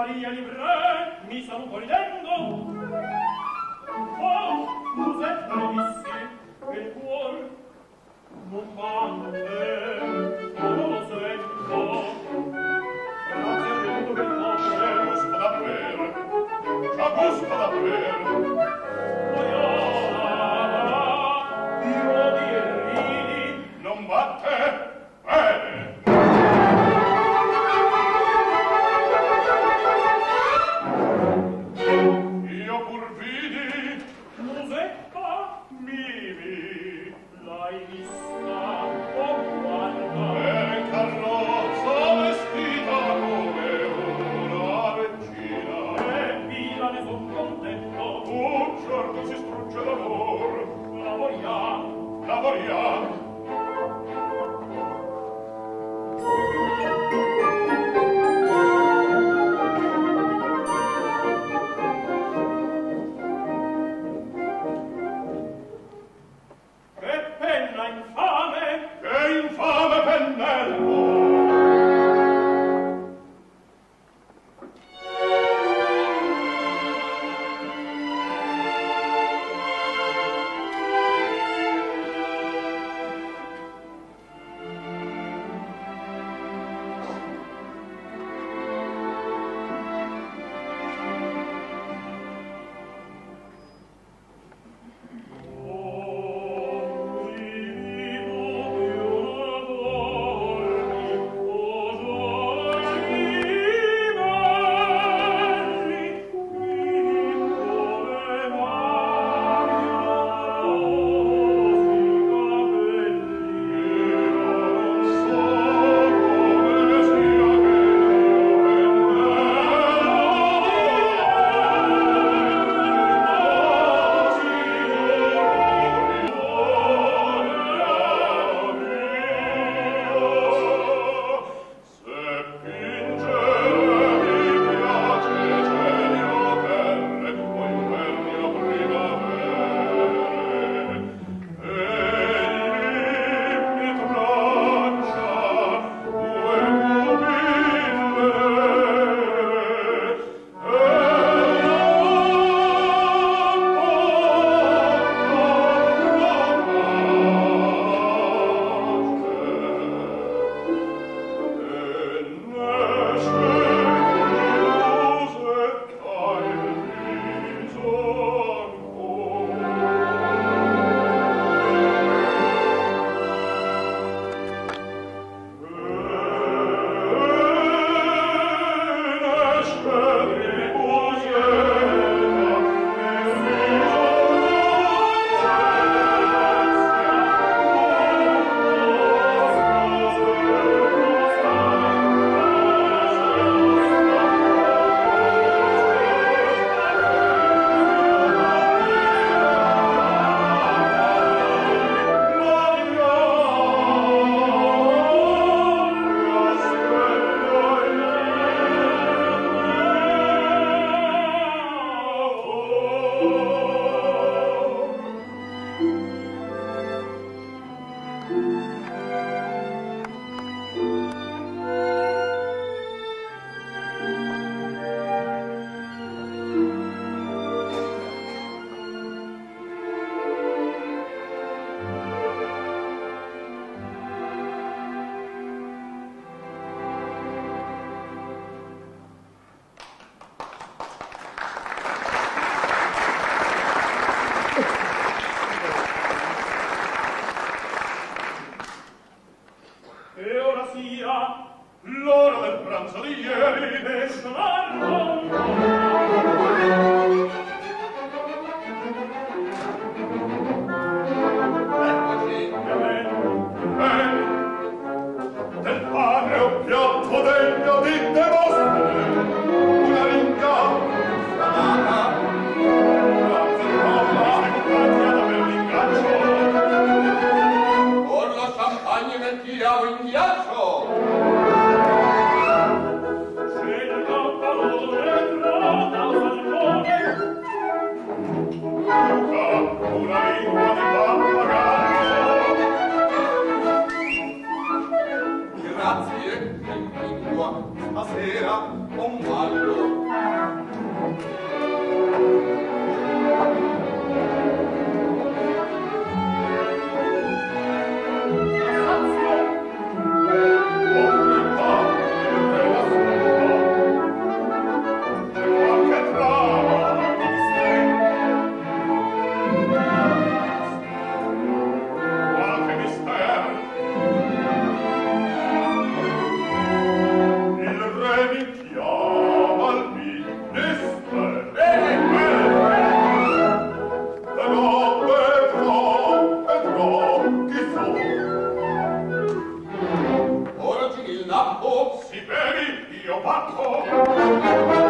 Maria libre, mi stavo morendo. Oh, Musetta vissi, che il cuor non batte, ma non lo sento. Grazie a mondo che il cuore copre. Gusto da bere, a gusto da bere. Voglio, io di erridi, non batte. si bevi io pacco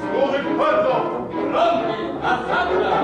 Scusi, perdo! Pronti, a sacra!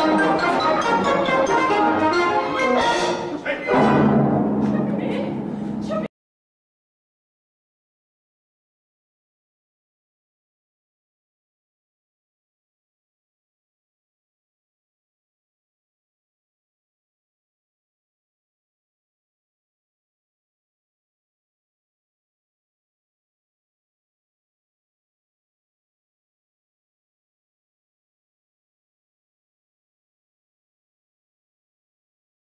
Música